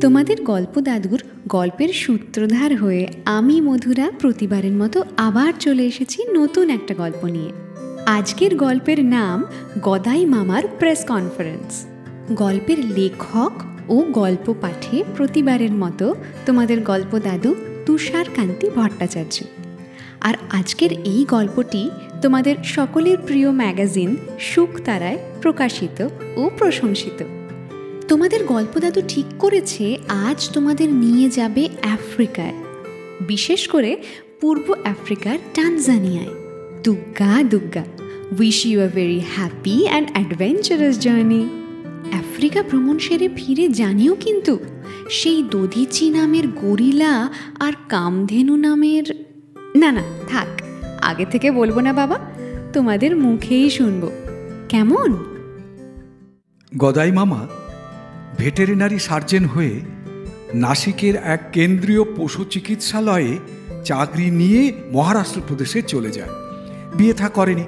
তোমাদের গল্প দাদুর গল্পের সূত্রধার হয়ে আমি, মধুরা, প্রতিবারের মতো আবার চলে এসেছি নতুন একটা গল্প নিয়ে। আজকের গল্পের নাম গদাই মামার প্রেস কনফারেন্স। গল্পের লেখক ও গল্প পাঠে প্রতিবারের মতো তোমাদের গল্প দাদু তুষার কান্তি ভট্টাচার্য। আর আজকের এই গল্পটি তোমাদের সকলের প্রিয় ম্যাগাজিন সুখ তারায় প্রকাশিত ও প্রশংসিত। তোমাদের গল্পদাদু ঠিক করেছে, আজ তোমাদের নিয়ে যাবে আফ্রিকায়। বিশেষ করে পূর্ব আফ্রিকার টানজানিয়ায়। Dugga Dugga wish you a very happy and adventurous journey Africa ভ্রমণ সেরে ফিরে জানিও কিন্তু, সেই দধিচি নামের গরিলা আর কামধেনু নামের না না, থাক। আগে থেকে বলব না বাবা? তোমাদের মুখেই শুনব। কেমন? গদাই মামা, ভেটেরিনারি সার্জেন হয়ে নাসিকের এক কেন্দ্রীয় পশু চিকিৎসালয়ে চাকরি নিয়ে মহারাষ্ট্র প্রদেশে চলে যায় বিয়ে থা করেনি।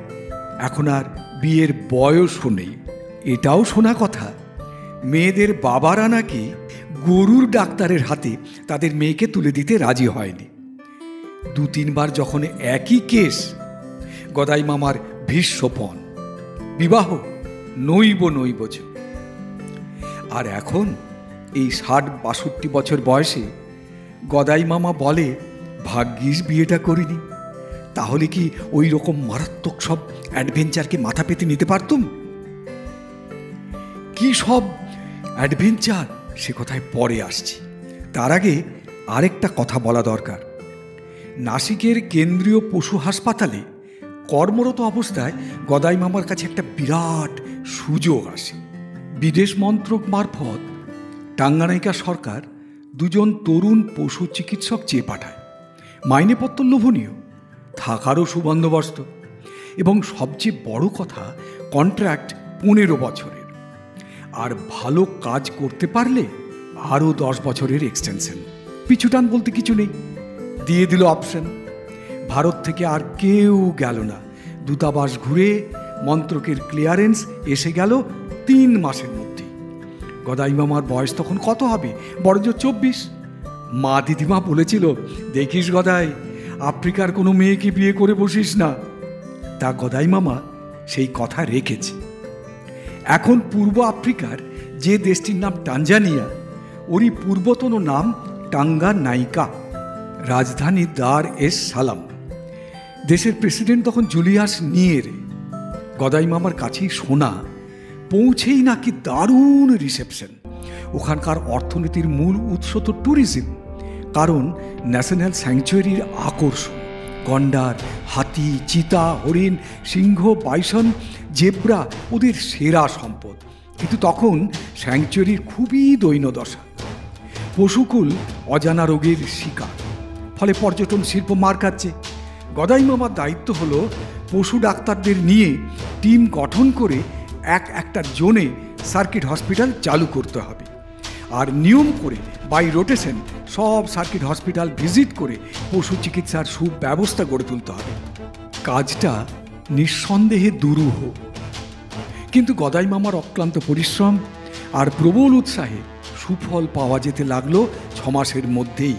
এখন আর বিয়ের বয়সও নেই। এটাও শোনা কথা, মেয়েদের বাবারা নাকি গরুর ডাক্তারের হাতে তাদের মেয়েকে তুলে দিতে রাজি হয়নি। দু তিনবার যখন একই কেস গদাই মামার ভীষ্মপণ, বিবাহ নৈব নৈবচ আর এখন, এই ষাট বাষট্টি বছর বয়সে গদাই মামা বলে, ভাগ্যিস বিয়েটা করিনি। তাহলে কি ওই রকম মারাত্মক সব অ্যাডভেঞ্চারকে মাথা পেতে নিতে পারতুম? কি সব অ্যাডভেঞ্চার? সে কথায় পরে আসছি। তার আগে আরেকটা কথা বলা দরকার। নাসিকের কেন্দ্রীয় পশু হাসপাতালে কর্মরত অবস্থায় গদাই মামার কাছে একটা বিরাট সুযোগ আসে। বিদেশ মন্ত্রক মারফত টাঙ্গানাইকা সরকার দুজন তরুণ পশু চিকিৎসক চেয়ে পাঠায়। মাইনেপত্র লোভনীয়, থাকারও সুবন্দোবস্ত এবং সবচেয়ে বড় কথা কন্ট্রাক্ট পনেরো বছরের। আর ভালো কাজ করতে পারলে আরও দশ বছরের এক্সটেনশন পিছুটান বলতে কিছু নেই। দিয়ে দিল অপশন ভারত থেকে আর কেউ গেল না। দূতাবাস ঘুরে মন্ত্রকের ক্লিয়ারেন্স এসে গেল তিন মাসের মধ্যে। গদাই মামার বয়স তখন কত হবে? বড়জোর চব্বিশ। মা দিদিমা বলেছিল, দেখিস গদাই, আফ্রিকার কোনো মেয়েকে বিয়ে করে বসিস না। তা গদাই মামা সেই কথা রেখেছে। এখন পূর্ব আফ্রিকার যে দেশটির নাম টানজানিয়া, ওরই পূর্বতন নাম টাঙ্গা নাইকা রাজধানী দার এস সালাম। দেশের প্রেসিডেন্ট তখন জুলিয়াস নিয়েরে গদাই মামার কাছেই শোনা পৌঁছেই নাকি দারুণ রিসেপশন ওখানকার অর্থনীতির মূল উৎস তো ট্যুরিজম কারণ ন্যাশনাল স্যাংচুয়ারির আকর্ষণ। গন্ডার, হাতি, চিতা, হরিণ, সিংহ, বাইসন, জেব্রা ওদের সেরা সম্পদ। কিন্তু তখন স্যাংচুয়ারির খুবই দৈন্যদশা। পশুকুল অজানা রোগের শিকার। ফলে পর্যটন শিল্প মার খাচ্ছে। গদাই মামার দায়িত্ব হলো পশু ডাক্তারদের নিয়ে টিম গঠন করে এক একটা জোনে সার্কিট হসপিটাল চালু করতে হবে। আর নিয়ম করে বাই রোটেশন সব সার্কিট হসপিটাল ভিজিট করে পশু চিকিৎসার সুব্যবস্থা গড়ে তুলতে হবে। কাজটা নিঃসন্দেহে দুরূহ। কিন্তু গদাই মামার অক্লান্ত পরিশ্রম আর প্রবল উৎসাহে সুফল পাওয়া যেতে লাগল ছমাসের মধ্যেই।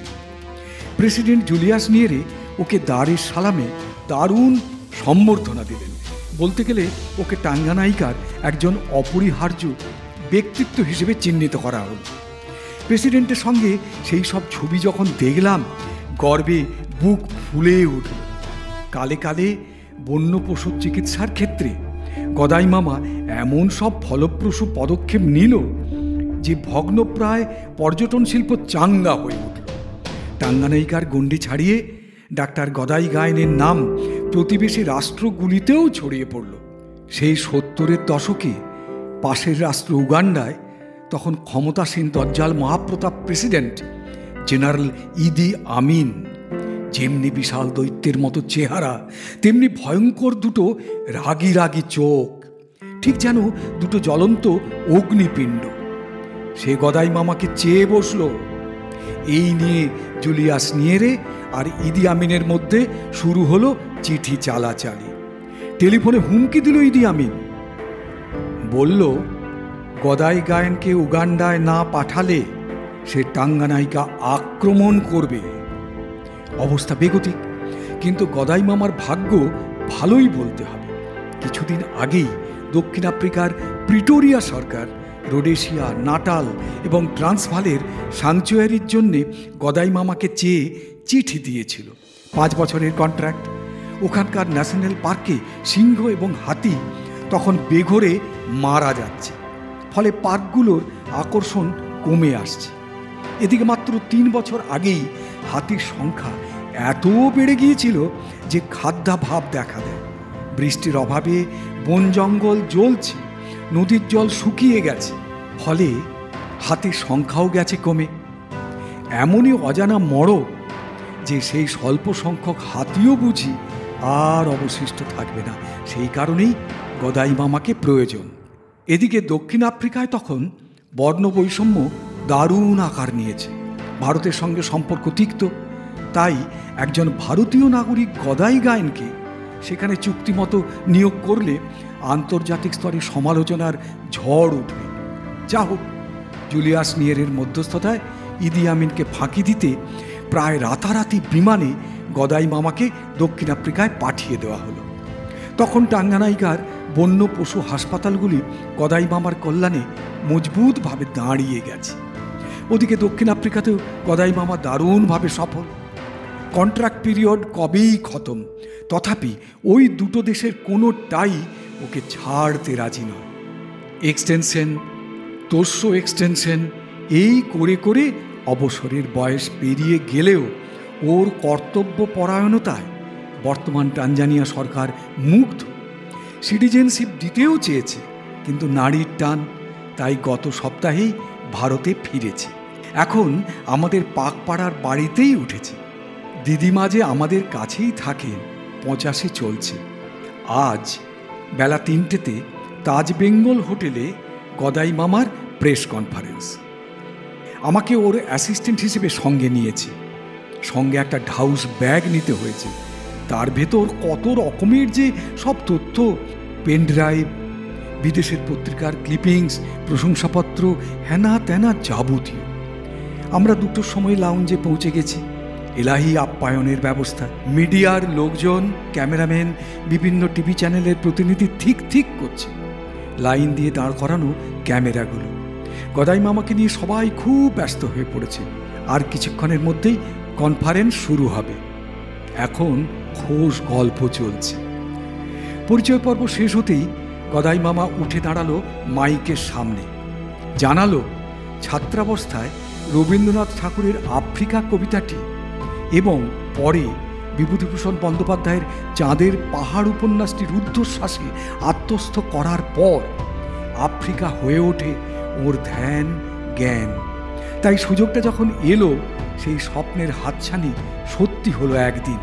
প্রেসিডেন্ট জুলিয়াস নিয়েরে ওকে দাঁড়ের সালামে দারুণ সম্বর্ধনা দিলেন। বলতে গেলে ওকে টাঙ্গানাইকার একজন অপরিহার্য ব্যক্তিত্ব হিসেবে চিহ্নিত করা হল। প্রেসিডেন্টের সঙ্গে সেই সব ছবি যখন দেখলাম, গর্বে বুক ফুলে উঠল। কালে কালে বন্য পশুর চিকিৎসার ক্ষেত্রে গদাই মামা এমন সব ফলপ্রসূ পদক্ষেপ নিল যে ভগ্নপ্রায় পর্যটন শিল্প চাঙ্গা হয়ে উঠল। টাঙ্গানাইকার গণ্ডি ছাড়িয়ে ডাক্তার গদাই গায়নের নাম প্রতিবেশী রাষ্ট্রগুলিতেও ছড়িয়ে পড়ল। সেই সত্তরের দশকে পাশের রাষ্ট্র উগান্ডায় তখন ক্ষমতাসীন দজ্জাল মহাপ্রতাপ প্রেসিডেন্ট জেনারেল ইদি আমিন। যেমনি বিশাল দৈত্যের মতো চেহারা, তেমনি ভয়ঙ্কর দুটো রাগি রাগি চোখ, ঠিক যেন দুটো জ্বলন্ত অগ্নিপিণ্ড। সে গদাই মামাকে চেয়ে বসল এই নিয়ে জুলিয়াস নিয়েরে আর ইদি আমিনের মধ্যে শুরু হলো চিঠি চালাচালি। টেলিফোনে হুমকি দিল ইদি আমিন। বলল, গদাই গায়নকে উগান্ডায় না পাঠালে সে টাঙ্গানাইকা আক্রমণ করবে। অবস্থা বেগতিক, কিন্তু গদাই মামার ভাগ্য ভালোই বলতে হবে। কিছুদিন আগেই দক্ষিণ আফ্রিকার প্রিটোরিয়া সরকার রোডেশিয়া, নাটাল এবং ট্রান্সভালের সাংচুয়ারির জন্যে গদাই মামাকে চেয়ে চিঠি দিয়েছিল। পাঁচ বছরের কন্ট্রাক্ট। ওখানকার ন্যাশনাল পার্কে সিংহ এবং হাতি তখন বেঘরে মারা যাচ্ছে। ফলে পার্কগুলোর আকর্ষণ কমে আসছে। এদিকে মাত্র তিন বছর আগেই হাতির সংখ্যা এত বেড়ে গিয়েছিল যে খাদ্যাভাব দেখা দেয়। বৃষ্টির অভাবে বন জঙ্গল জ্বলছে, নদীর জল শুকিয়ে গেছে ফলে হাতির সংখ্যাও গেছে কমে। এমনই অজানা মড়ক যে সেই স্বল্প সংখ্যক হাতিও বুঝি আর অবশিষ্ট থাকবে না। সেই কারণেই গদাই মামাকে প্রয়োজন। এদিকে দক্ষিণ আফ্রিকায় তখন বর্ণ বৈষম্য দারুণ আকার নিয়েছে। ভারতের সঙ্গে সম্পর্ক তিক্ত। তাই একজন ভারতীয় নাগরিক গদাই গায়নকে সেখানে চুক্তিমতো নিয়োগ করলে আন্তর্জাতিক স্তরে সমালোচনার ঝড় উঠবে। যা হোক, জুলিয়াস নিয়ারের মধ্যস্থতায় ইদি আমিনকে ফাঁকি দিতে প্রায় রাতারাতি বিমানে গদাই মামাকে দক্ষিণ আফ্রিকায় পাঠিয়ে দেওয়া হলো। তখন টাঙ্গানাইকার বন্য পশু হাসপাতালগুলি গদাই মামার কল্যাণে মজবুতভাবে দাঁড়িয়ে গেছে। ওদিকে দক্ষিণ আফ্রিকাতেও গদাই মামা দারুণভাবে সফল। কন্ট্রাক্ট পিরিয়ড কবেই খতম, তথাপি ওই দুটো দেশের কোনোটাই ওকে ছাড়তে রাজি নয়। এক্সটেনশন তোষ্য এক্সটেনশন এই করে করে অবসরের বয়স পেরিয়ে গেলেও ওর কর্তব্য পরায়ণতায় বর্তমান টানজানিয়া সরকার মুগ্ধ। সিটিজেনশিপ দিতেও চেয়েছে, কিন্তু নারীর টান তাই গত সপ্তাহেই ভারতে ফিরেছে। এখন আমাদের পাকপাড়ার বাড়িতেই উঠেছে। দিদিমা যে আমাদের কাছেই থাকেন, পঁচাশি চলছে। আজ বেলা তিনটেতে তাজ বেঙ্গল হোটেলে গদাই মামার প্রেস কনফারেন্স। আমাকে ওর অ্যাসিস্ট্যান্ট হিসেবে সঙ্গে নিয়েছে। সঙ্গে একটা ঢাউস ব্যাগ নিতে হয়েছে। তার ভেতর কত রকমের যে সব তথ্য, পেন ড্রাইভ, বিদেশের পত্রিকার ক্লিপিংস, প্রশংসাপত্র হ্যানা ত্যানা যাবতীয়। আমরা দুটোর সময় লাউঞ্জে পৌঁছে গেছি। এলাহি আপ্যায়নের ব্যবস্থা। মিডিয়ার লোকজন, ক্যামেরাম্যান, বিভিন্ন টিভি চ্যানেলের প্রতিনিধি ঠিক ঠিক করছে। লাইন দিয়ে দাঁড় করানো ক্যামেরাগুলো। গদাই মামাকে নিয়ে সবাই খুব ব্যস্ত হয়ে পড়েছে। আর কিছুক্ষণের মধ্যেই কনফারেন্স শুরু হবে। এখন খোশ গল্প চলছে। পরিচয় পর্ব শেষ হতেই গদাই মামা উঠে দাঁড়াল মাইকের সামনে। জানালো, ছাত্রাবস্থায় রবীন্দ্রনাথ ঠাকুরের আফ্রিকা কবিতাটি এবং পরে বিভূতিভূষণ বন্দ্যোপাধ্যায়ের চাঁদের পাহাড় উপন্যাসটি রুদ্ধশ্বাসে আত্মস্থ করার পর আফ্রিকা হয়ে ওঠে ওর ধ্যান, জ্ঞান। তাই সুযোগটা যখন এলো, সেই স্বপ্নের হাতছানি সত্যি হলো একদিন।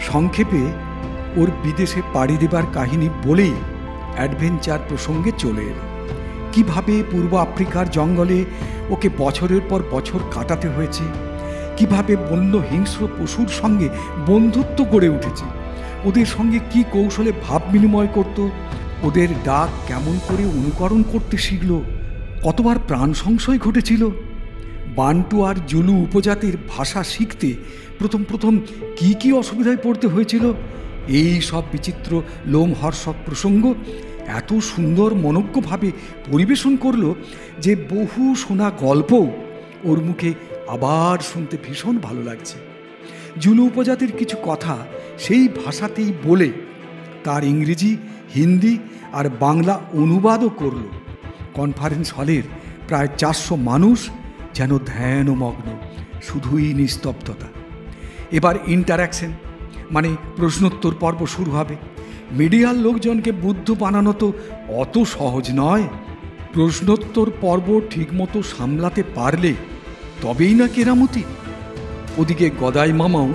সংক্ষেপে, ওর বিদেশে পাড়ি দেবার কাহিনী বলেই অ্যাডভেঞ্চার প্রসঙ্গে চলে এলো। কীভাবে পূর্ব আফ্রিকার জঙ্গলে ওকে বছরের পর বছর কাটাতে হয়েছে? কীভাবে বন্য হিংস্র পশুর সঙ্গে বন্ধুত্ব গড়ে উঠেছে? ওদের সঙ্গে কি কৌশলে ভাব বিনিময় করত? ওদের ডাক কেমন করে অনুকরণ করতে শিখল, কতবার প্রাণ সংশয় ঘটেছিল। বান্টু আর জুলু উপজাতির ভাষা শিখতে প্রথম প্রথম কি কি অসুবিধায় পড়তে হয়েছিল, এই সব বিচিত্র লোমহর্ষক প্রসঙ্গ এত সুন্দর মনজ্ঞভাবে পরিবেশন করল যে বহু শোনা গল্পও ওর মুখে আবার শুনতে ভীষণ ভালো লাগছে। জুলু উপজাতির কিছু কথা সেই ভাষাতেই বলে, তার ইংরেজি, হিন্দি আর বাংলা অনুবাদও করল। কনফারেন্স হলের প্রায় চারশো মানুষ যেন ধ্যানমগ্ন, শুধুই নিস্তব্ধতা। এবার ইন্টারাকশন মানে প্রশ্নোত্তর পর্ব শুরু হবে। মিডিয়ার লোকজনকে বুদ্ধ বানানো তো অত সহজ নয়। প্রশ্নোত্তর পর্ব ঠিকমতো সামলাতে পারলে তবেই না কেরামতি। ওদিকে গদাই মামাও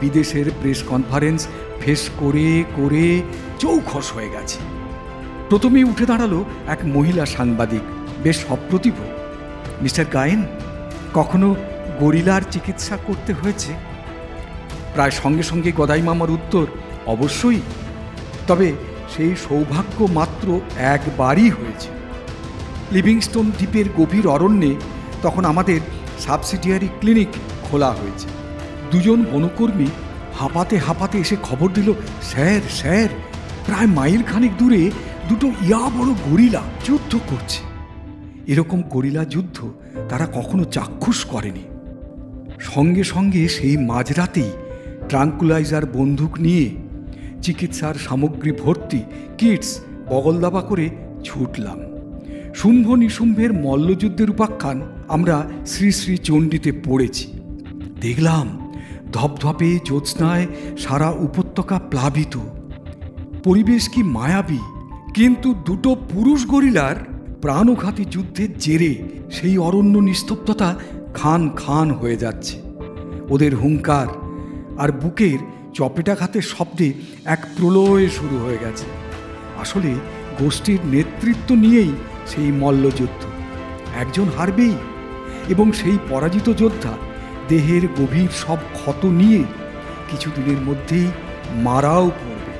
বিদেশের প্রেস কনফারেন্স ফেস করে করে চৌখস হয়ে গেছে। প্রথমেই উঠে দাঁড়াল এক মহিলা সাংবাদিক, বেশ সপ্রতিভ। মিস্টার গায়েন, কখনো গরিলার চিকিৎসা করতে হয়েছে? প্রায় সঙ্গে সঙ্গে গদাই মামার উত্তর, অবশ্যই। তবে সেই সৌভাগ্য মাত্র একবারই হয়েছে। লিভিংস্টোন দ্বীপের গভীর অরণ্যে তখন আমাদের সাবসিডিয়ারি ক্লিনিক খোলা হয়েছে। দুজন বনকর্মী হাঁপাতে হাঁপাতে এসে খবর দিল, স্যার স্যার, প্রায় মাইল খানিক দূরে দুটো ইয়া বড় গরিলা যুদ্ধ করছে। এরকম গরিলা যুদ্ধ তারা কখনো চাক্ষুষ করেনি। সঙ্গে সঙ্গে সেই মাঝরাতেই ট্রাঙ্কুলাইজার বন্দুক নিয়ে চিকিৎসার সামগ্রী ভর্তি কিটস বগলদাবা করে ছুটলাম। শুম্ভ নিশুম্ভের মল্লযুদ্ধের উপাখ্যান আমরা শ্রী শ্রী চণ্ডীতে পড়েছি। দেখলাম ধপধপে জ্যোৎস্নায় সারা উপত্যকা প্লাবিত। পরিবেশ কি মায়াবী কিন্তু দুটো পুরুষ গরিলার প্রাণঘাতী যুদ্ধের জেরে সেই অরণ্য নিস্তব্ধতা খান খান হয়ে যাচ্ছে। ওদের হুঙ্কার আর বুকের চপেটাঘাতের শব্দে এক প্রলয় শুরু হয়ে গেছে। আসলে গোষ্ঠীর নেতৃত্ব নিয়েই সেই মল্লযুদ্ধ। একজন হারবেই এবং সেই পরাজিত যোদ্ধা দেহের গভীর সব ক্ষত নিয়ে কিছুদিনের মধ্যেই মারাও পড়বে।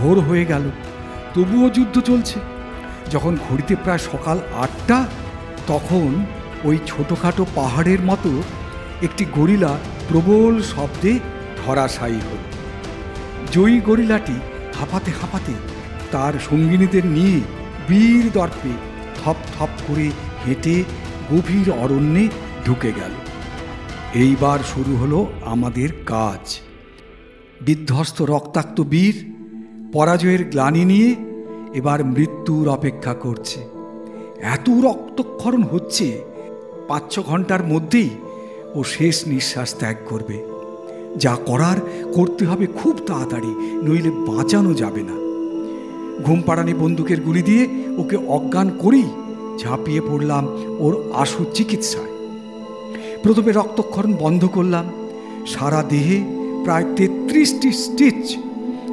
ভোর হয়ে গেল। তবুও যুদ্ধ চলছে। যখন ঘড়িতে প্রায় সকাল আটটা, তখন ওই ছোটোখাটো পাহাড়ের মতো একটি গরিলা প্রবল শব্দে ধরাশায়ী হল। জয়ী গরিলাটি হাঁপাতে হাঁপাতে তার সঙ্গিনীদের নিয়ে বীর দর্পে থপ থপ করে হেঁটে গভীর অরণ্যে ঢুকে গেল। এইবার শুরু হলো আমাদের কাজ। বিধ্বস্ত রক্তাক্ত বীর পরাজয়ের গ্লানি নিয়ে এবার মৃত্যুর অপেক্ষা করছে। এত রক্তক্ষরণ হচ্ছে পাঁচ ছ ঘণ্টার মধ্যেই ও শেষ নিঃশ্বাস ত্যাগ করবে। যা করার করতে হবে খুব তাড়াতাড়ি, নইলে বাঁচানো যাবে না। ঘুম পাড়ানি বন্দুকের গুলি দিয়ে ওকে অজ্ঞান করেই ঝাঁপিয়ে পড়লাম ওর আশু চিকিৎসায়। প্রথমে রক্তক্ষরণ বন্ধ করলাম। সারা দেহে প্রায় তেত্রিশটি স্টিচ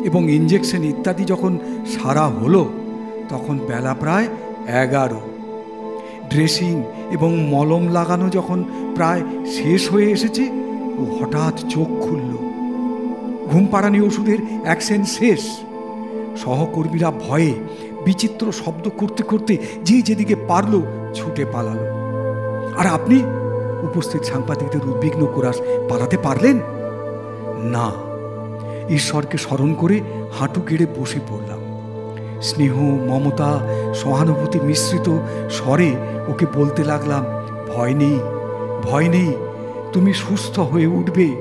এবং ইঞ্জেকশন ইত্যাদি যখন সারা হলো, তখন বেলা প্রায় এগারো। ড্রেসিং এবং মলম লাগানো যখন প্রায় শেষ হয়ে এসেছে, ও হঠাৎ চোখ খুলল। ঘুম পাড়ানি ওষুধের অ্যাকশন শেষ। সহকর্মীরা ভয়ে বিচিত্র শব্দ করতে করতে যে যেদিকে পারল ছুটে পালালো। আর আপনি উপস্থিত সাংবাদিকদের উদ্বিগ্ন কোরাস পালাতে পারলেন? না। ঈশ্বরকে স্মরণ করে হাঁটু গেড়ে বসে পড়লাম। স্নেহ, মমতা, সহানুভূতি মিশ্রিত স্বরে ওকে বলতে লাগলাম, ভয় নেই ভয় নেই, তুমি সুস্থ হয়ে উঠবে।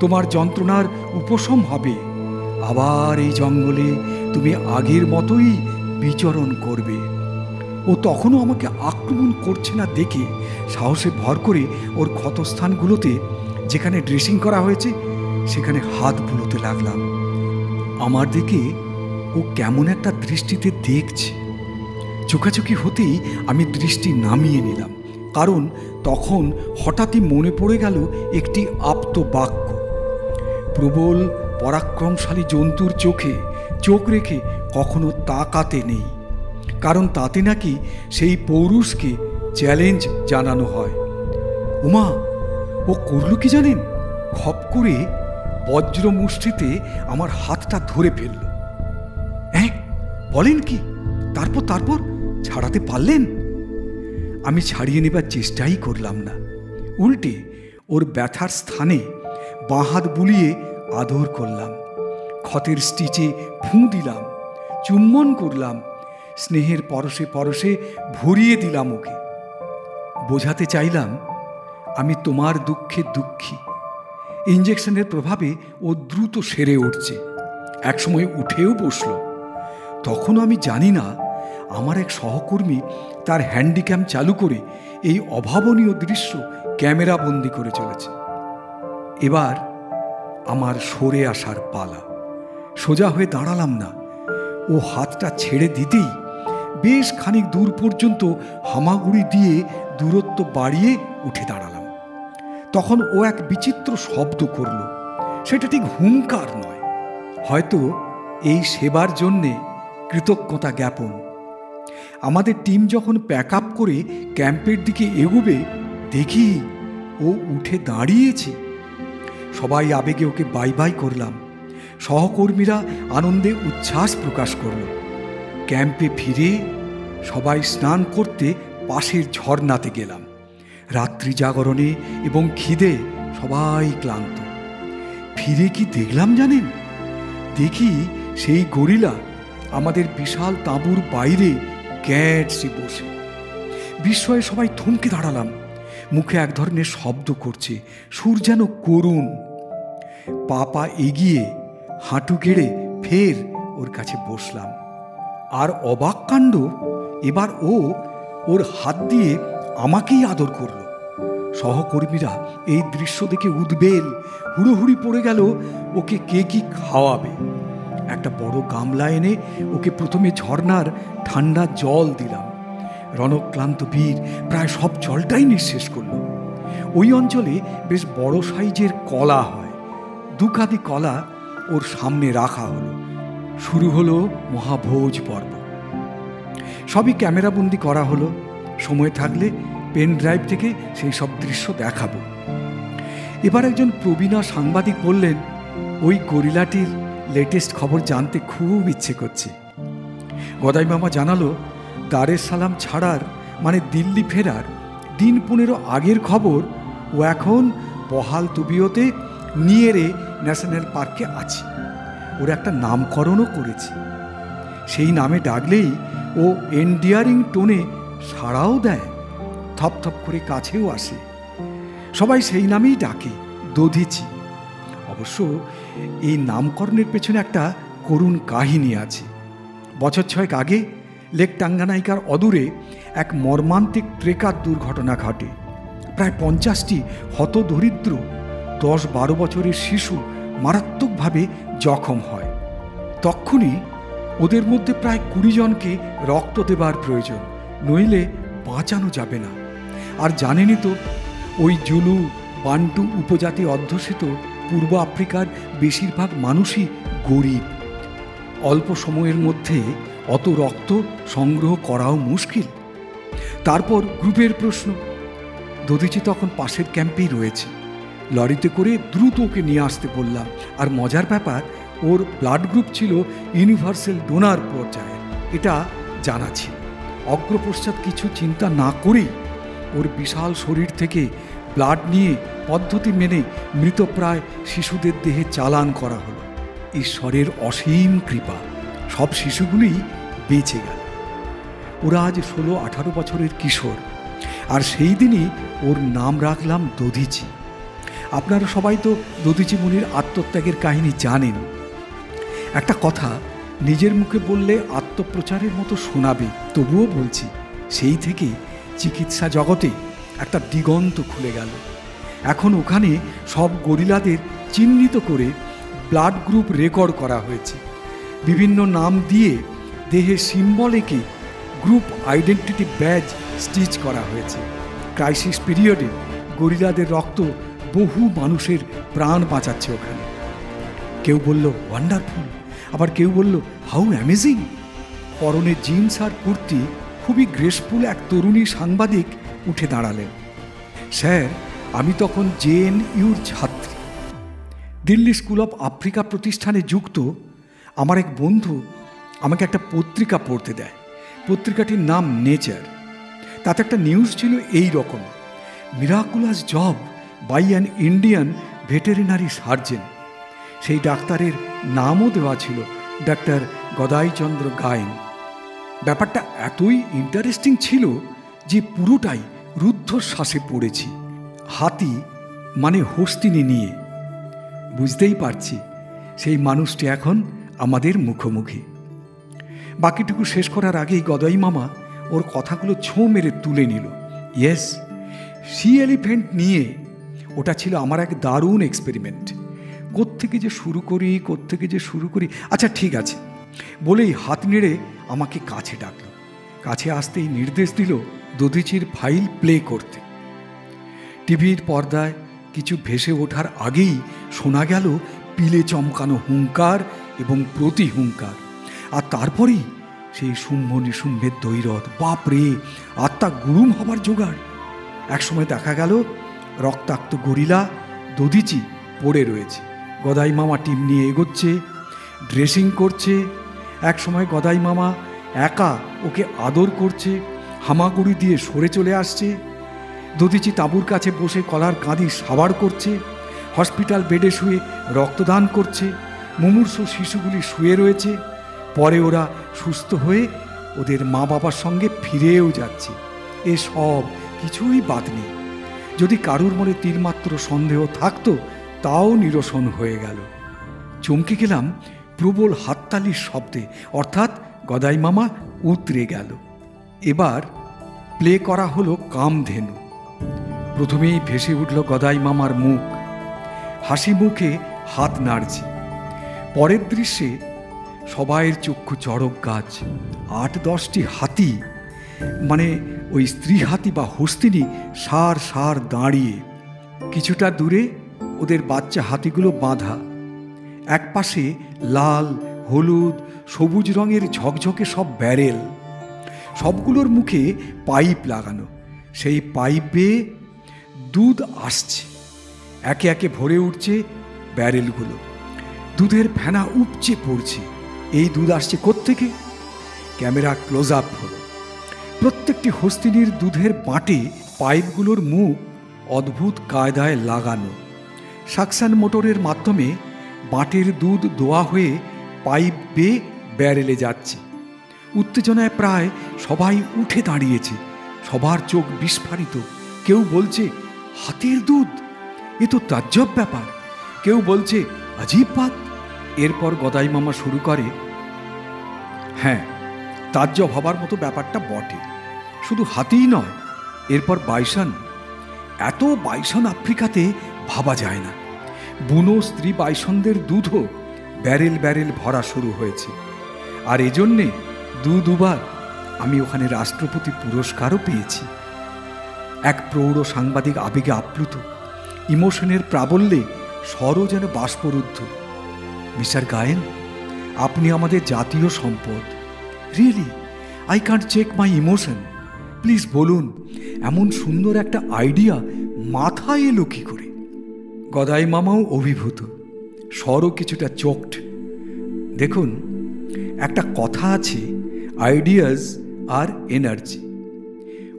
তোমার যন্ত্রণার উপশম হবে। আবার এই জঙ্গলে তুমি আগের মতোই বিচরণ করবে। ও তখনও আমাকে আক্রমণ করছে না দেখে সাহসে ভর করে ওর ক্ষতস্থানগুলোতে, যেখানে ড্রেসিং করা হয়েছে সেখানে হাত বুলোতে লাগলাম। আমার দিকে ও কেমন একটা দৃষ্টিতে দেখছে। চোখাচোখি হতেই আমি দৃষ্টি নামিয়ে নিলাম, কারণ তখন হঠাৎই মনে পড়ে গেল একটি আপ্ত বাক্য। প্রবল, পরাক্রমশালী জন্তুর চোখে চোখ রেখে কখনো তাকাতে নেই, কারণ তাতে নাকি সেই পৌরুষকে চ্যালেঞ্জ জানানো হয়। উমা, ও করল কি জানেন? খপ করে বজ্র মুষ্টিতে আমার হাতটা ধরে ফেলল। হ্যাঁ বলেন কি? তারপর তারপর ছাড়াতে পারলেন? আমি ছাড়িয়ে নেবার চেষ্টাই করলাম না। উল্টে ওর ব্যথার স্থানে বাঁ হাত বুলিয়ে আদর করলাম। ক্ষতের স্টিচে ফুঁ দিলাম, চুম্বন করলাম, স্নেহের পরশে পরশে ভরিয়ে দিলাম ওকে। বোঝাতে চাইলাম, আমি তোমার দুঃখে দুঃখী। ইঞ্জেকশনের প্রভাবে ও দ্রুত সেরে উঠছে। একসময় উঠেও বসল। তখনও আমি জানি না, আমার এক সহকর্মী তার হ্যান্ডিক্যাম চালু করে এই অভাবনীয় দৃশ্য ক্যামেরা বন্দি করে চলেছে। এবার আমার সরে আসার পালা। সোজা হয়ে দাঁড়ালাম না। ও হাতটা ছেড়ে দিতেই বেশ খানিক দূর পর্যন্ত হামাগুড়ি দিয়ে দূরত্ব বাড়িয়ে উঠে দাঁড়ালাম। তখন ও এক বিচিত্র শব্দ করল। সেটা ঠিক হুঙ্কার নয়। হয়তো এই সেবার জন্যে কৃতজ্ঞতা জ্ঞাপন। আমাদের টিম যখন প্যাক আপ করে ক্যাম্পের দিকে এগোবে, দেখি ও উঠে দাঁড়িয়েছে। সবাই আবেগে ওকে বাই বাই করলাম। সহকর্মীরা আনন্দে উচ্ছ্বাস প্রকাশ করল। ক্যাম্পে ফিরে সবাই স্নান করতে পাশের ঝর্ণাতে গেলাম। রাত্রি জাগরণে এবং খিদে সবাই ক্লান্ত। ফিরে কি দেখলাম জানেন? দেখি সেই গরিলা আমাদের বিশাল তাঁবুর বাইরে গ্যাটসে বসে। বিস্ময়ে সবাই থমকে দাঁড়ালাম। মুখে এক ধরনের শব্দ করছে, সুর যেন করুণ। পা পা এগিয়ে হাঁটু গেড়ে ফের ওর কাছে বসলাম। আর অবাক কাণ্ড, এবার ও ওর হাত দিয়ে আমাকেই আদর করল। সহকর্মীরা এই দৃশ্য দেখে উদ্বেল, হুড়োহুড়ি পড়ে গেল, ওকে কে কি খাওয়াবে? একটা বড় গামলা এনে ওকে প্রথমে ঝর্ণার ঠান্ডা জল দিলাম। রণক্লান্ত বীর প্রায় সব জলটাই নিঃশেষ করল। ওই অঞ্চলে বেশ বড় সাইজের কলা হয়। দুকাদি কলা ওর সামনে রাখা হলো। শুরু হলো মহাভোজ পর্ব। সবই ক্যামেরাবন্দি করা হলো। সময় থাকলে পেন ড্রাইভ থেকে সেই সব দৃশ্য দেখাবো। এবার একজন প্রবীণা সাংবাদিক বললেন, ওই গরিলাটির লেটেস্ট খবর জানতে খুব ইচ্ছে করছে। গদাই মামা জানালো, দারের সালাম ছাড়ার মানে দিল্লি ফেরার, দিন পনেরো আগের খবর, ও এখন বহাল তুবিওতে নিয়েরে ন্যাশনাল পার্কে আছে। ওর একটা নামকরণও করেছে। সেই নামে ডাকলেই ও এন্ডিয়ারিং টোনে সাড়াও দেয় থপথপ করে কাছেও আসে। সবাই সেই নামেই ডাকে, দধিচি। অবশ্য এই নামকরণের পেছনে একটা করুণ কাহিনী আছে। বছর ছয়েক আগে লেক টাঙ্গানাইকার অদূরে এক মর্মান্তিক ট্রেকার দুর্ঘটনা ঘটে। প্রায় পঞ্চাশটি হতদরিদ্র দশ বারো বছরের শিশু মারাত্মকভাবে জখম হয়। তক্ষুনি ওদের মধ্যে প্রায় কুড়ি জনকে রক্ত দেবার প্রয়োজন। নইলে বাঁচানো যাবে না। আর জানেনই তো, ওই জুলু, বান্টু উপজাতি অধ্যুষিত পূর্ব আফ্রিকার বেশিরভাগ মানুষই গরিব। অল্প সময়ের মধ্যে অত রক্ত সংগ্রহ করাও মুশকিল। তারপর গ্রুপের প্রশ্ন, দধিচি তখন পাশের ক্যাম্পেই রয়েছে। লরিতে করে দ্রুত ওকে নিয়ে আসতে বললাম। আর মজার ব্যাপার, ওর ব্লাড গ্রুপ ছিল ইউনিভার্সাল ডোনার পর্যায়ের। এটা জানা ছিল। অগ্রপশ্চাৎ কিছু চিন্তা না করেই ওর বিশাল শরীর থেকে ব্লাড নিয়ে পদ্ধতি মেনে মৃতপ্রায় শিশুদের দেহে চালান করা হলো। ঈশ্বরের অসীম কৃপা। সব শিশুগুলি বেঁচে গেল। ওরা আজ ষোলো আঠারো বছরের কিশোর। আর সেই দিনই ওর নাম রাখলাম দধিচি। আপনারা সবাই তো দধিচি মুনির আত্মত্যাগের কাহিনী জানেন। একটা কথা নিজের মুখে বললে আত্মপ্রচারের মতো শোনাবে, তবুও বলছি, সেই থেকে চিকিৎসা জগতে একটা দিগন্ত খুলে গেল। এখন ওখানে সব গরিলাদের চিহ্নিত করে ব্লাড গ্রুপ রেকর্ড করা হয়েছে। বিভিন্ন নাম দিয়ে দেহে সিম্বল এঁকে গ্রুপ আইডেন্টিটি ব্যাজ স্টিচ করা হয়েছে। ক্রাইসিস পিরিয়ডে গরিলাদের রক্ত বহু মানুষের প্রাণ বাঁচাচ্ছে ওখানে। কেউ বলল ওয়ান্ডারফুল আবার কেউ বলল হাউ অ্যামেজিং পরনে জিন্স আর কুর্তি খুবই গ্রেসফুল এক তরুণী সাংবাদিক উঠে দাঁড়ালেন। স্যার, আমি তখন জেএনইউর ছাত্রী। দিল্লি স্কুল অফ আফ্রিকা প্রতিষ্ঠানে যুক্ত। আমার এক বন্ধু আমাকে একটা পত্রিকা পড়তে দেয়। পত্রিকাটির নাম নেচার। তাতে একটা নিউজ ছিল এই রকম। Miraculous job by an Indian veterinary surgeon. সেই ডাক্তারের নামও দেওয়া ছিল ডাক্তার গদাইচন্দ্র গায়েন। ব্যাপারটা এতই ইন্টারেস্টিং ছিল যে পুরোটাই রুদ্ধশ্বাসে পড়েছি। হাতি মানে হস্তিনী নিয়ে। বুঝতেই পারছি, সেই মানুষটি এখন আমাদের মুখোমুখি। বাকিটুকু শেষ করার আগেই গদাই মামা ওর কথাগুলো ছোঁ মেরে তুলে নিল। ইয়েস সি এলিফেন্ট নিয়ে ওটা ছিল আমার এক দারুণ এক্সপেরিমেন্ট কোত্থেকে যে শুরু করি, কোত্থেকে যে শুরু করি। আচ্ছা ঠিক আছে। বলেই হাত নেড়ে আমাকে কাছে ডাকলো। কাছে আসতেই নির্দেশ দিল দধিচির ফাইল প্লে করতে। টিভির পর্দায় কিছু ভেসে ওঠার আগেই শোনা গেল পিলে চমকানো হুঙ্কার এবং প্রতি হুঙ্কার আর তারপরেই সেই শুম্ভ নিশুম্ভের দৈরথ, বাপ রে, আত্মা গুরুম হবার জোগাড়। একসময় দেখা গেল রক্তাক্ত গরিলা দধিচি পড়ে রয়েছে। গদাই মামা টিম নিয়ে এগোচ্ছে, ড্রেসিং করছে এক সময় গদাই মামা একা ওকে আদর করছে, হামাগুড়ি দিয়ে সরে চলে আসছে। দধিচি তাঁবুর কাছে বসে কলার কাঁদি সাবার করছে, হসপিটাল বেডে শুয়ে রক্তদান করছে, মুমূর্ষু শিশুগুলি শুয়ে রয়েছে। পরে ওরা সুস্থ হয়ে ওদের মা বাবার সঙ্গে ফিরেও যাচ্ছে। এ সব কিছুই বাদ নেই। যদি কারুর মনে তিলমাত্র সন্দেহ থাকতো, তাও নিরসন হয়ে গেল। চমকে গেলাম প্রবল হাততালির শব্দে, অর্থাৎ গদাই মামা উতরে গেল। এবার প্লে করা হলো কামধেনু। প্রথমেই ভেসে উঠল গদাই মামার মুখ। হাসি মুখে হাত নাড়ছে। পরের দৃশ্যে সবাইয়ের চক্ষু চড়ক গাছ, আট দশটি হাতি মানে ওই স্ত্রী হাতি বা হস্তিনী সার সার দাঁড়িয়ে। কিছুটা দূরে ওদের বাচ্চা হাতিগুলো বাঁধা। এক পাশে লাল হলুদ, সবুজ রঙের ঝকঝকে সব ব্যারেল। সবগুলোর মুখে পাইপ লাগানো। সেই পাইপে দুধ আসছে। একে একে ভরে উঠছে ব্যারেলগুলো। দুধের ফেনা উপচে পড়ছে। এই দুধ আসছে কোত্থেকে? ক্যামেরা ক্লোজ আপ হলো। প্রত্যেকটি হস্তিনীর দুধের বাঁটে পাইপগুলোর মুখ অদ্ভুত কায়দায় লাগানো। সাকসান মোটরের মাধ্যমে বাঁটের দুধ দোয়া হয়ে পাইপ বেয়ে ব্যারেলে যাচ্ছে। উত্তেজনায় প্রায় সবাই উঠে দাঁড়িয়েছে। সবার চোখ বিস্ফারিত। কেউ বলছে, হাতের দুধ? এ তো তাজ্জব ব্যাপার। কেউ বলছে, আজীব বাত এরপর গদাই মামা শুরু করে হ্যাঁ তাজ্জব হবার মতো ব্যাপারটা বটে। শুধু হাতিই নয়। এরপর বাইসন এত বাইসন আফ্রিকাতে ভাবা যায় না। বুনো স্ত্রী বাইসনদের দুধও ব্যারেল ব্যারেল ভরা শুরু হয়েছে। আর এজন্যে দু দুবার আমি ওখানে রাষ্ট্রপতি পুরস্কারও পেয়েছি। এক প্রৌঢ় সাংবাদিক আবেগে আপ্লুত। ইমোশনের প্রাবল্যে স্বরও যেন বাষ্পরুদ্ধ। মিস্টার গায়েন, আপনি আমাদের জাতীয় সম্পদ। Really I can't check my emotion please বলুন, এমন সুন্দর একটা আইডিয়া মাথায় এলো কী করে? গদাই মামাও অভিভূত। স্বরও কিছুটা চোখট দেখুন, একটা কথা আছে আইডিয়াস আর এনার্জি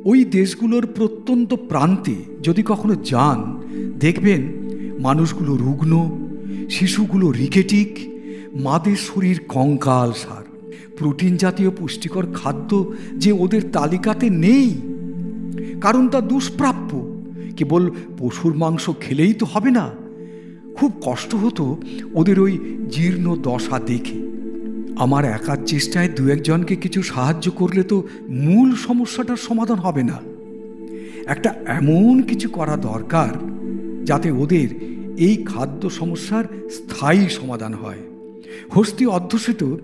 ওই দেশগুলোর প্রত্যন্ত প্রান্তে যদি কখনো যান, দেখবেন মানুষগুলো রুগ্ন, শিশুগুলো রিকেটিক মাদের শরীর কঙ্কাল সার। প্রোটিন জাতীয় পুষ্টিকর খাদ্য যে ওদের তালিকাতে নেই, কারণ তা দুষ্প্রাপ্য। কেবল পশুর মাংস খেলেই তো হবে না। খুব কষ্ট হতো ওদের ওই জীর্ণ দশা দেখে। আমার একার চেষ্টায় দু একজনকে কিছু সাহায্য করলে তো মূল সমস্যাটার সমাধান হবে না। একটা এমন কিছু করা দরকার যাতে ওদের এই খাদ্য সমস্যার স্থায়ী সমাধান হয়। হস্তি অধ্যুষিত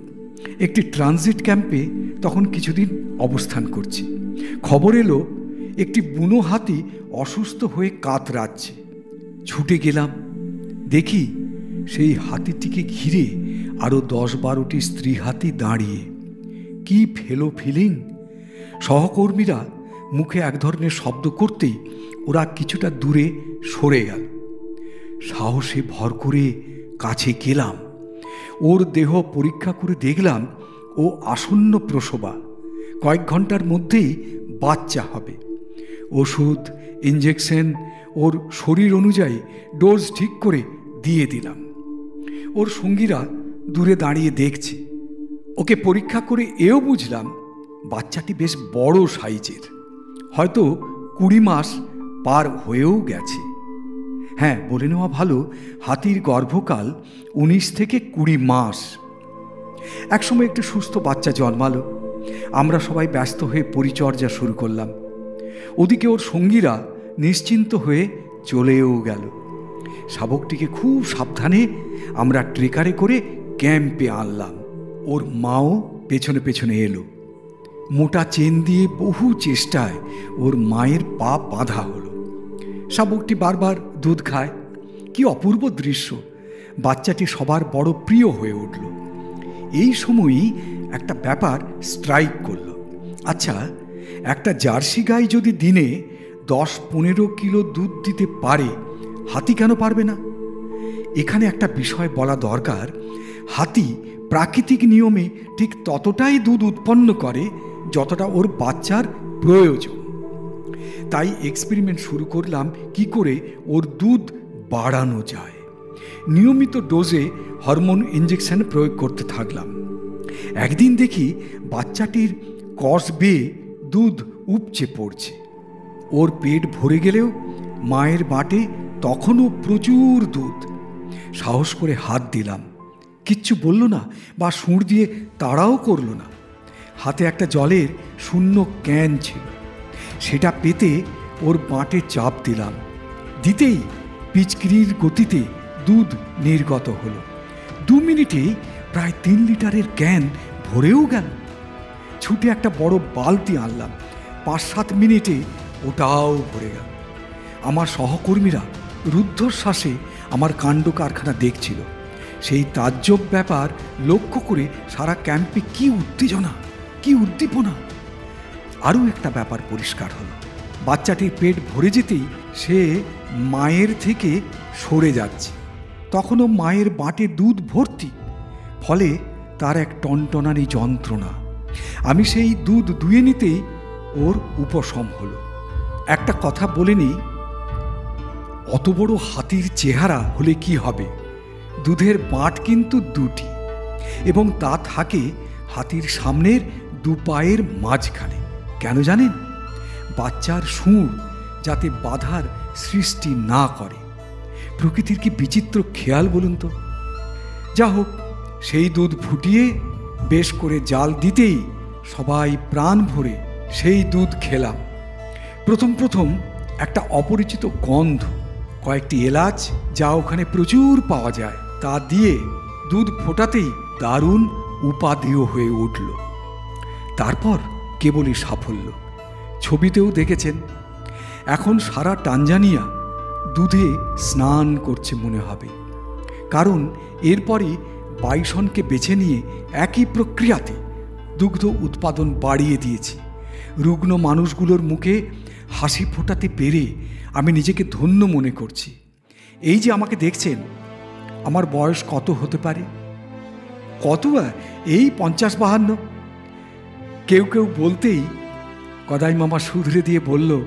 একটি ট্রানজিট ক্যাম্পে তখন কিছুদিন অবস্থান করছি। খবর এলো, একটি বুনো হাতি অসুস্থ হয়ে কাতরাচ্ছে। ছুটে গেলাম। দেখি সেই হাতিটিকে ঘিরে আরও দশ বারোটি স্ত্রী হাতি দাঁড়িয়ে। কি ফেলো ফিলিং? সহকর্মীরা মুখে এক ধরনের শব্দ করতেই ওরা কিছুটা দূরে সরে গেল। সাহসে ভর করে কাছে গেলাম। ওর দেহ পরীক্ষা করে দেখলাম ও আসন্ন প্রসবা। কয়েক ঘণ্টার মধ্যেই বাচ্চা হবে। ওষুধ ইঞ্জেকশন ওর শরীর অনুযায়ী ডোজ ঠিক করে দিয়ে দিলাম। ওর সঙ্গীরা দূরে দাঁড়িয়ে দেখছে। ওকে পরীক্ষা করে এও বুঝলাম বাচ্চাটি বেশ বড় সাইজের। হয়তো কুড়ি মাস পার হয়েও গেছে। হ্যাঁ বলে নেওয়া ভালো, হাতির গর্ভকাল উনিশ থেকে কুড়ি মাস। একসময় একটু সুস্থ বাচ্চা জন্মালো। আমরা সবাই ব্যস্ত হয়ে পরিচর্যা শুরু করলাম। ওদিকে ওর সঙ্গীরা নিশ্চিন্ত হয়ে চলেও গেল। শাবকটিকে খুব সাবধানে আমরা ট্রেকারে করে ক্যাম্পে আনলাম। ওর মাও পেছনে পেছনে এলো। মোটা চেন দিয়ে বহু চেষ্টায় ওর মায়ের পা বাঁধা হলো। শাবকটি বারবার দুধ খায়। কি অপূর্ব দৃশ্য! বাচ্চাটি সবার বড় প্রিয় হয়ে উঠল। এই সময়ই একটা ব্যাপার স্ট্রাইক করল। আচ্ছা একটা জার্সি গাই যদি দিনে দশ পনেরো কিলো দুধ দিতে পারে হাতি কেন পারবে না? এখানে একটা বিষয় বলা দরকার। হাতি প্রাকৃতিক নিয়মে ঠিক ততটাই দুধ উৎপন্ন করে যতটা ওর বাচ্চার প্রয়োজন। তাই এক্সপেরিমেন্ট শুরু করলাম কি করে ওর দুধ বাড়ানো যায়। নিয়মিত ডোজে হরমোন ইঞ্জেকশন প্রয়োগ করতে থাকলাম। একদিন দেখি বাচ্চাটির কস বেয়ে দুধ উপচে পড়ছে। ওর পেট ভরে গেলেও মায়ের বাটে তখনও প্রচুর দুধ। সাহস করে হাত দিলাম। কিচ্ছু বলল না বা সুঁড় দিয়ে তাড়াও করল না। হাতে একটা জলের শূন্য ক্যান ছিল। সেটা পেতে ওর বাঁটে চাপ দিলাম। দিতেই পিচকিরির গতিতে দুধ নির্গত হলো। দু মিনিটেই প্রায় তিন লিটারের ক্যান ভরেও গেল। ছুটে একটা বড় বালতি আনলাম। পাঁচ সাত মিনিটে ওটাও ভরে গেল। আমার সহকর্মীরা রুদ্ধশ্বাসে আমার কাণ্ড কারখানা দেখছিল। সেই তাজ্জব ব্যাপার লক্ষ্য করে সারা ক্যাম্পে কি উত্তেজনা, কি উদ্দীপনা। আরও একটা ব্যাপার পরিষ্কার হলো, বাচ্চাটির পেট ভরে যেতেই সে মায়ের থেকে সরে যাচ্ছে। তখনও মায়ের বাটে দুধ ভর্তি, ফলে তার এক টনটনানি যন্ত্রণা। আমি সেই দুধ দুয়ে নিতেই ওর উপশম হলো। একটা কথা বলে নিই অত বড় হাতির চেহারা হলে কি হবে? দুধের বাঁট কিন্তু দুটি এবং তা থাকে হাতির সামনের দু পায়ের মাঝখানে। কেন জানেন? বাচ্চার সুর যাতে বাধার সৃষ্টি না করে। প্রকৃতির কি বিচিত্র খেয়াল বলুন তো? যা হোক, সেই দুধ ফুটিয়ে বেশ করে জাল দিতেই সবাই প্রাণ ভরে সেই দুধ খেলাম। প্রথম প্রথম একটা অপরিচিত গন্ধ কয়েকটি এলাচ যা ওখানে প্রচুর পাওয়া যায়, তা দিয়ে দুধ ফোটাতেই দারুণ উপাদেয় হয়ে উঠল। তারপর কেবলই সাফল্য। ছবিতেও দেখেছেন, এখন সারা টানজানিয়া দুধে স্নান করছে মনে হবে। কারণ এরপরই বাইসনকে বেছে নিয়ে একই প্রক্রিয়াতে দুগ্ধ উৎপাদন বাড়িয়ে দিয়েছে। রুগ্ন মানুষগুলোর মুখে হাসি ফোটাতে পেরে আমি নিজেকে ধন্য মনে করছি। এই যে আমাকে দেখছেন, আমার বয়স কত হতে পারে? কত? এই পঞ্চাশ বাহান্ন? কেউ কেউ বলতেই কদাই মামা শুধরে দিয়ে বলল,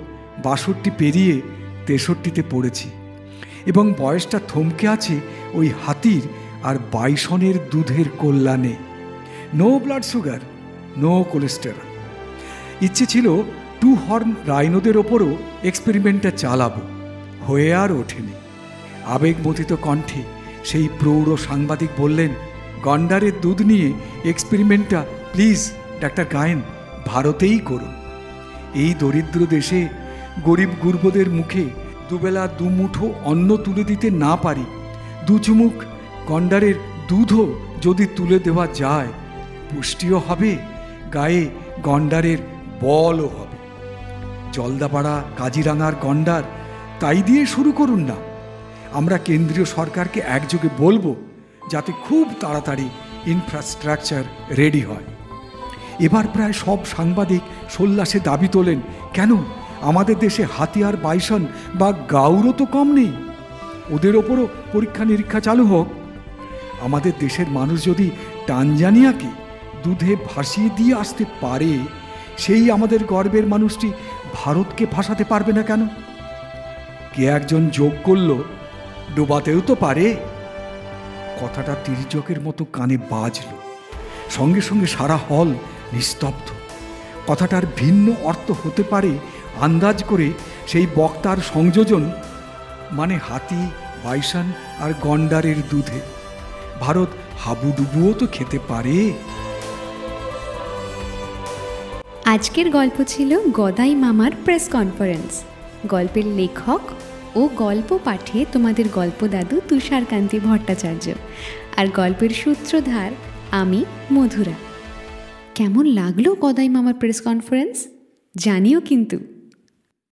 বাষট্টি পেরিয়ে তেষট্টিতে পড়েছি। এবং বয়সটা থমকে আছে ওই হাতির আর বাইসনের দুধের কল্যাণে। No blood sugar, no cholesterol. ইচ্ছে ছিল টু হর্ন রাইনোদের ওপরও এক্সপেরিমেন্টটা চালাবো, হয়ে আর ওঠেনি। আবেগমথিত কণ্ঠে সেই প্রৌঢ় সাংবাদিক বললেন, গন্ডারের দুধ নিয়ে এক্সপেরিমেন্টটা প্লিজ, ডাক্তার গায়েন, ভারতেই করুন। এই দরিদ্র দেশে গরিব গুর্বদের মুখে দুবেলা দুমুঠো অন্ন তুলে দিতে না পারি, দু চুমুক গন্ডারের দুধও যদি তুলে দেওয়া যায়, পুষ্টিও হবে, গায়ে গন্ডারের বলও হবে। জলদাপাড়া, কাজিরাঙার গন্ডার তাই দিয়ে শুরু করুন না। আমরা কেন্দ্রীয় সরকারকে একযোগে বলব যাতে খুব তাড়াতাড়ি ইনফ্রাস্ট্রাকচার রেডি হয়। এবার প্রায় সব সাংবাদিক সোল্লাসে দাবি তোলেন, কেন? আমাদের দেশে হাতিয়ার বাইসন বা গাউরও তো কম নেই। ওদের ওপরও পরীক্ষা নিরীক্ষা চালু হোক। আমাদের দেশের মানুষ যদি টানজানিয়াকে দুধে ভাসিয়ে দিয়ে আসতে পারে, সেই আমাদের গর্বের মানুষটি ভারতকে ভাসাতে পারবে না কেন? কে একজন যোগ করল, ডোবাতেও তো পারে। কথাটা তির্যকের মতো কানে বাজল। সঙ্গে সঙ্গে সারা হল নিস্তব্ধ। কথাটার ভিন্ন অর্থ হতে পারে আন্দাজ করে সেই বক্তার সংযোজন মানে হাতি, বাইসান আর গন্ডারের দুধে। ভারত হাবুডুবুও তো খেতে পারে। আজকের গল্প ছিল গদাই মামার প্রেস কনফারেন্স গল্পের লেখক ও গল্প পাঠে তোমাদের গল্প দাদু তুষারকান্তি ভট্টাচার্য। আর গল্পের সূত্রধার আমি, মধুরা। কেমন লাগল গদাই মামার প্রেস কনফারেন্স জানিও কিন্তু।